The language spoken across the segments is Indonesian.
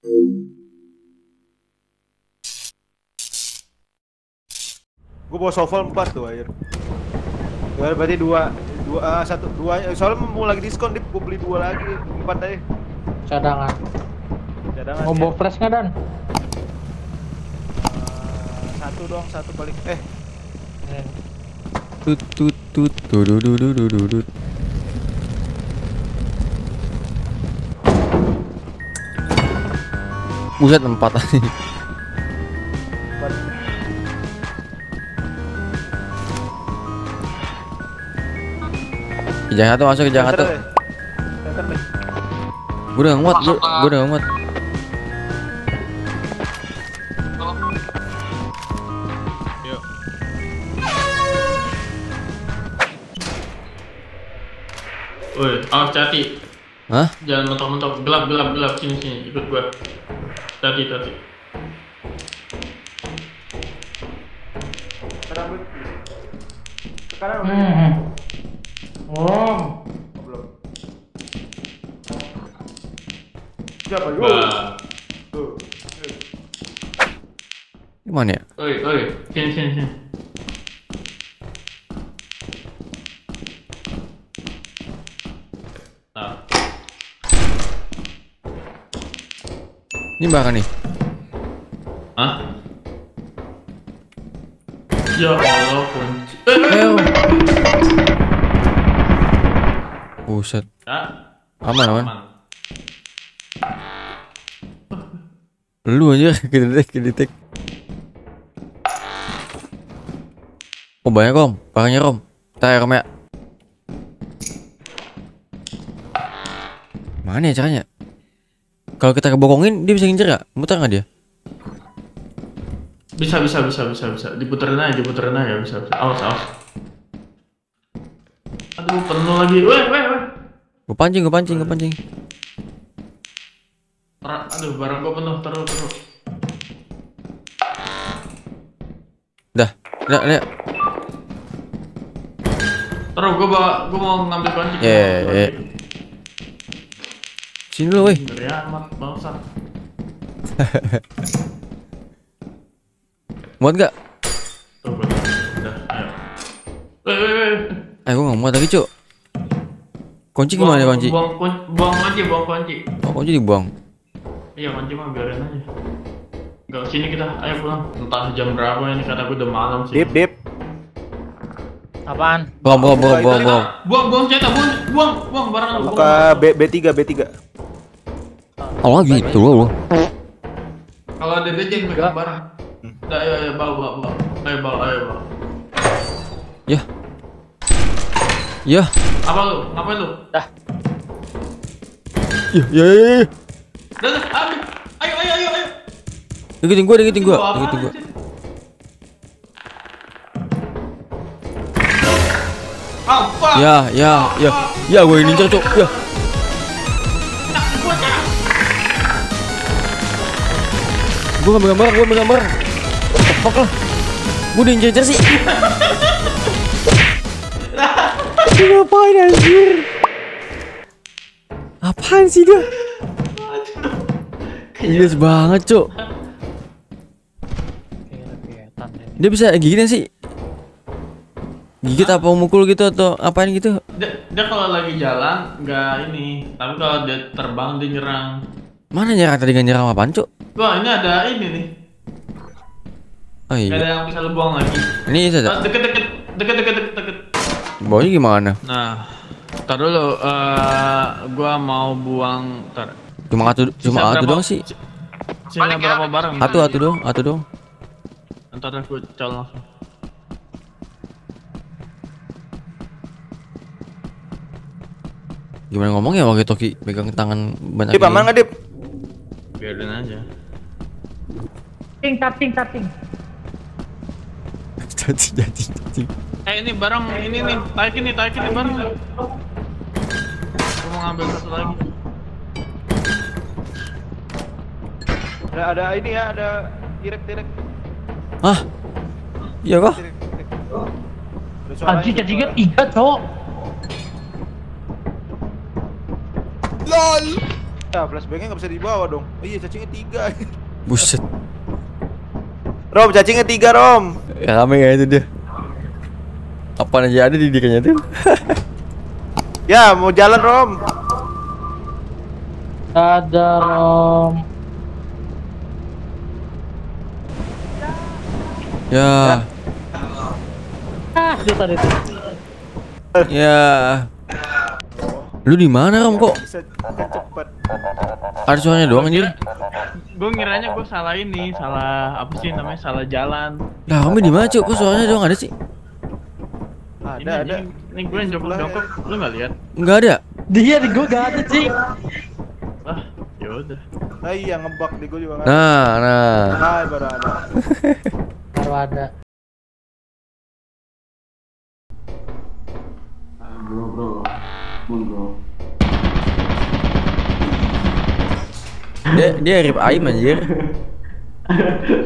Gue bawa shovel 4 tuh air. Ya, berarti dua dua ah, satu dua soalnya mau lagi diskon dip gue beli dua lagi empat aja Cadangan. cadangan Mau ya. bawa flash nggak dan? Eh, satu dong satu eh Eh, Tut tut tut tut tut tut tut Buset empat aja. Jangan satu masuk ke jangan deh. Gue udah nggak muat, gue udah nggak muat. Woi, awas hati. Hah? Jangan mentok-mentok. Gelap, gelap, gelap. Sini, sini. Ikut gua. Hati, hati. Sekarang sekarang udah Hmm. hmm. Oh. Belum siapa yuk Wah. tuh Gimana ya? Oi, oi. Sini, sini, sini. Ini bahkan nih. hah? Ya Allah, kunci. Eh. Buset. Ah, Aman aman. Lu aja kedetek kedetek. Oh banyak om, pakainya rom. Kita rom ya. Mana ya caranya? Kalau kita kebokongin dia bisa ngincer gak? Muter nggak dia? Bisa, bisa, bisa, bisa, bisa. Diputerin aja, diputerin aja, bisa, bisa. Awas, awas. Aduh, penuh lagi. Weh, weh, weh. Gue pancing, gue pancing, gue pancing. Aduh, barang gua penuh, terus, terus. Dah, lihat, lihat. Terus gua bawa, gua mau ngambil kunci. Ya, ya, ya. Sini dulu. Muat gak? Gua. Weh, weh, weh. Eh, gue nggak muat lagi cuk. Kunci gimana Buang- kunci? Buang, kun- buang kunci, buang kunci. Oh, kunci dibuang. Iya, kunci mah biarin aja. Enggak sini kita, ayo pulang. Entah jam berapa ini karena gua udah malam sih. dip dip Apaan? Bom, bom, bom, bom, bom. Buang, buang senjata, buang, buang, buang barang buka buang. B B3 B3 Oh gitu loh. Kalau ada dia jangan barang. Ayo, ayo, bawa, bawa, bawa. Ayo, bawa, ayo, bawa. Ya. Ya. Apa lu? Ngapain lu? Ya, ya, ya, ya. Udah, udah, ambil. Ayo, ayo, ayo, ayo. Deketin gua, deketin gua, deketin. Ya, ya, ya. Ya, gue ini cocok. Ya. Gue ngambil gambar, gue gambar. Fuck lah. Gue udah incer sih. Ngapain anjir? Apaan sih dia? Gila banget, Cuk. Deh. Dia bisa gigit sih? Gigit apa mukul gitu atau apain gitu? Dia, dia kalau lagi jalan nggak ini, tapi kalau dia terbang dia nyerang. Mana nyerang tadi gak nyerang apaan, Cuk? Wah ini ada ini nih, Oh nggak ada iya. yang bisa lu buang lagi. Ini Ah, saja. deket deket deket deket deket deket. Bawanya gimana? Nah, tar dulu, eh gua mau buang, tar. Cuma satu cuma satu doang sih. si- Sisa berapa barang? Satu, satu doang, satu doang. Ntar aku cal langsung. Gimana ngomongnya waktu Toki pegang tangan banyak dip aman nggak dip biarin aja. Ting tapping tapping jadi jadi jadi eh ini barang ini nih tarik ini tarik ini barang gue mau ngambil satu lagi. Ada ada ini ya ada direk direk ah iya kok Anjir cacingnya tiga cowok. LOL! Ya, flashbangnya nggak bisa dibawa dong. Oh iya, cacingnya tiga. Buset. Rom, cacingnya tiga, Rom. Ya, rame ya itu dia. Apa aja ada di dirinya tuh? Ya, mau jalan, Rom. Ada Rom. Ya, Ah, dia tadi tuh. ya. Lu di mana Rom kok? Bisa cepet. Ada suaranya doang anjir. Gue ngiranya gue salah ini, salah apa sih namanya, salah jalan. Lah, kamu di mana, Cuk? Kok suaranya doang ada sih? Ada, ada. Ini, gue yang jongkok-jongkok, lu nggak lihat? Enggak ada. Dia di gua gak ada, Cing. Ah, yaudah. Nah, iya ngebug di gua juga kan. Nah, nah. Nah, baru ada. Baru ada. Bro, bro, mun bro. Dia dia rip aim anjir.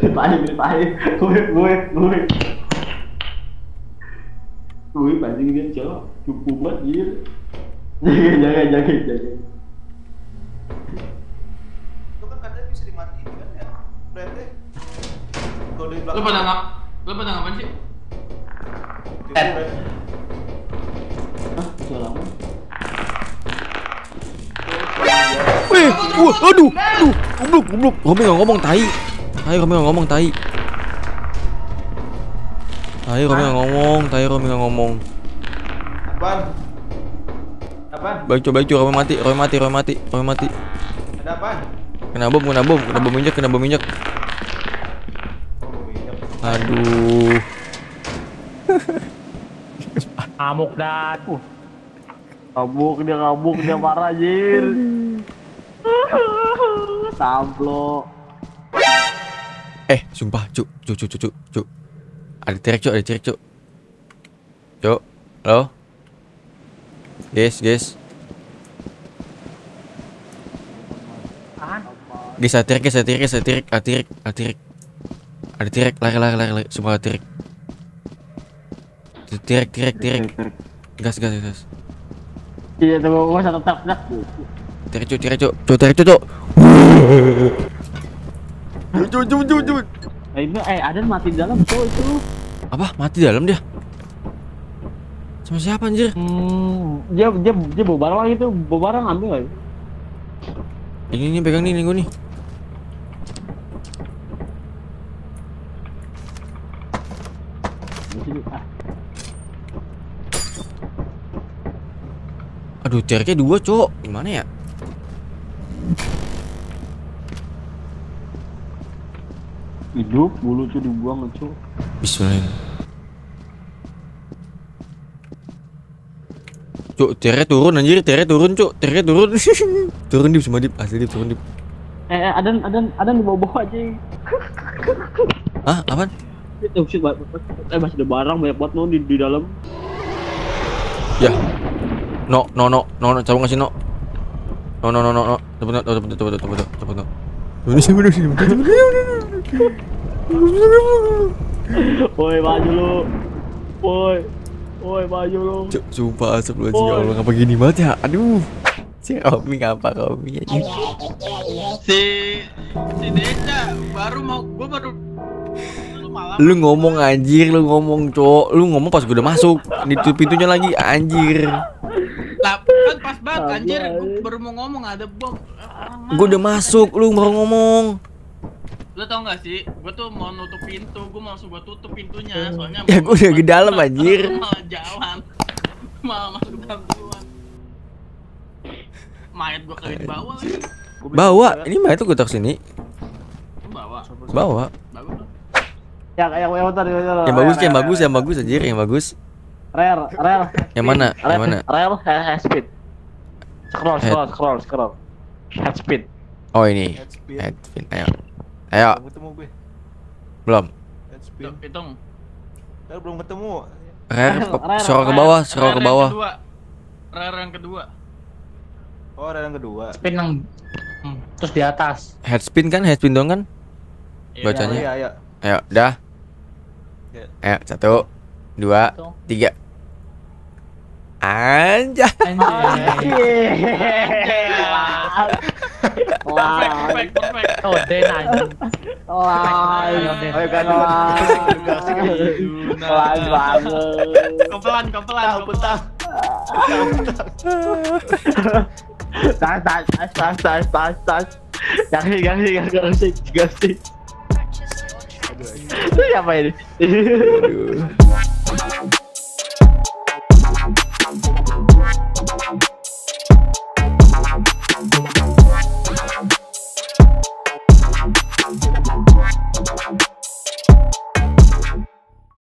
Tahi, tahi. Gue, gue, gue. Gue pancing dia cowok, cukup banget dia. Jaga, jaga, jaga, jaga. Itu kan bisa dimatiin kan ya? Berarti kalau Lu pada ngap? Lu pada ngapain sih? Eh. Hah, suara apa? Wih, wah, aduh, aduh, goblok, goblok. Romi nggak ngomong tai. Tai Romi nggak ngomong tai. Tai Romi nggak ngomong, tai Romi nggak ngomong. Apaan? Apaan? Baik coba baik coba Romi mati, Romi mati, Romi mati, Romi mati. Ada apaan? Kena bom, kena bom, kena bom minyak, kena bom minyak. Aduh. Amuk dan. Uh, Kabuk dia kabuk dia marah anjir. Tamplo. Eh, sumpah, cuk, cuk, cuk, cuk, cuk, cuk. Ada tirek, cuk, ada tirek, cuk. Cuk, halo? Guys, guys. Guys, ada guys, ada guys, ada tirek, ada tirek, ada tirek, lari, lari, lari, lari. Semua ada tirek. Tirek, tirek, tirek. Gas, gas, gas. Iya, tuh gua satu tak tak. Tirek, cuk, tirek, cuk. Cuk, tirek, cuk, cuk. Cuk, cuk, cuk, cuk. Eh, ini eh ada mati di dalam tuh itu. Apa? Mati dalam dia? Sama siapa anjir? Hmm, dia dia dia bawa barang lagi tuh, bawa barang ambil lagi. Ini nih pegang nih, nih gua nih. Aduh, tireknya dua, cok. Gimana ya? Hidup bulu tuh dibuang itu. Bismillah. Cuk, tireknya turun anjir, tireknya turun, cuk. Tireknya turun. turun dip semua dip, asli dip turun dip. Eh, eh ada ada ada di bawah-bawah aja. Hah, apaan? Itu sih eh masih ada barang banyak banget no di, di dalam. Ya. No, no, no, no, no, cabang ngasih no. No, no, no, no, no. Cepet, no, cepet, cepet, cepet, cepet, cepet, no. Ini sih bener sih. Woi maju lu. Woi. Woi maju lu. Cuk, sumpah asap lu anjing, ya Allah ngapa gini banget ya? Aduh. Si Romi ngapa Romi si si Deca baru mau gua baru lu malam Lu ngomong anjir, lu ngomong cok Lu ngomong pas gue udah masuk Ditutup pintunya lagi anjir lah kan pas banget anjir. Gua baru mau ngomong ada bom. Gue udah masuk, lu baru ngomong. Lu tau gak sih? Gua tuh mau nutup pintu gua mau langsung gua tutup pintunya. Soalnya Ya, gua udah ke dalam, anjir. malah jalan. Malah masuk dalam duluan mayat gua di bawah lagi. Gua Bawa, ini mah itu gue taruh sini. Bawa. Bawa. Bagus lah Yang yang yang bentar, yang bentar. Yang bagus, yang bagus, yang bagus anjir, yang bagus Rare, rare. Yang mana? Yang mana? Rare head speed. Scroll, Head. scroll, scroll, scroll. Head speed. Oh ini Head spin. Headpin, ayo Ayo, Belum ketemu gue. belum Head spin. Tuh, hitung belum ketemu. Rare, Rare, scroll ke rare. bawah, scroll Rare ke bawah. Rare yang kedua Oh, ada yang kedua. Spin yang hmm, terus di atas. Headspin kan, headspin dong kan? Iya. Bacanya Iya, iya. Ayo, dah Ya. Ayo, satu Dua. Tiga Anjay. Perfect, perfect, perfect. Oh, Den anjing. Wah, Ayo, kan. Pelan banget. Kepelan, kepelan, Tahu kepelan. Tas, tas, tas, tas, tas, tas, tas. Gasing, gasing, gasing, gasing. Itu siapa ini? Aduh.